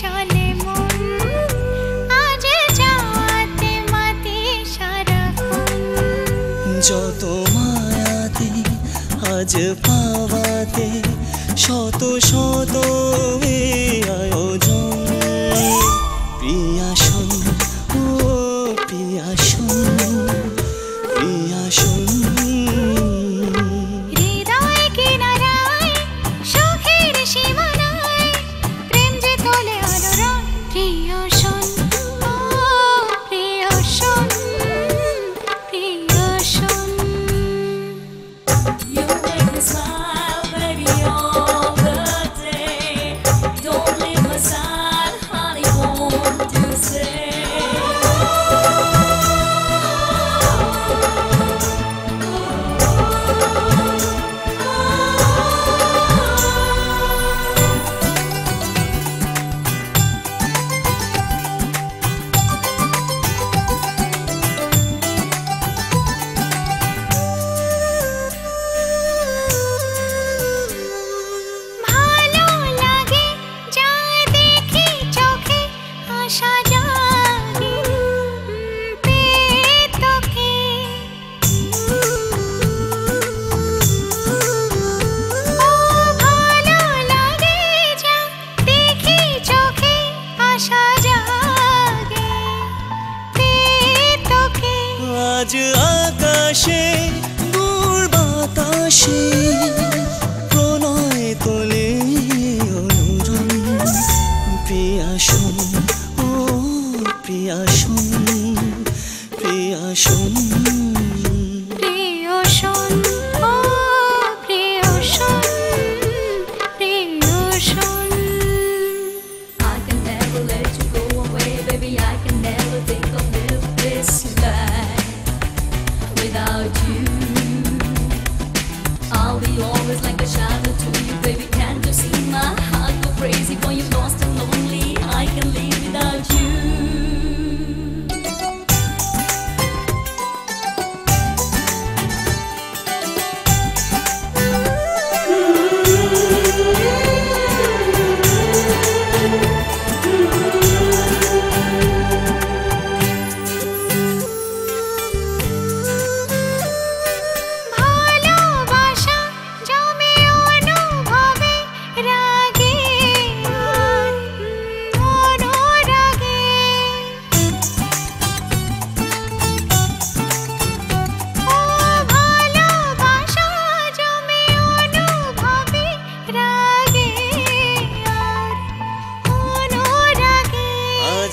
চলে মন। আজ যাতে মাতে যত মায়াতে, আজ পাওয়াতে, শত শত আয়োজন। প্রিয়াসন ও প্রিয়াসন প্রিয়া you. आज आकाशे गुड़ बाताशे।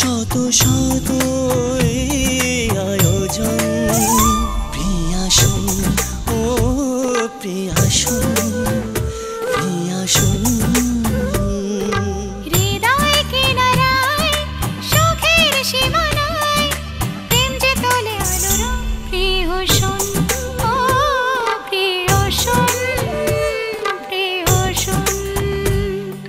শত শত আয়োজন। প্রিয়াসন ও প্রিয়াসন।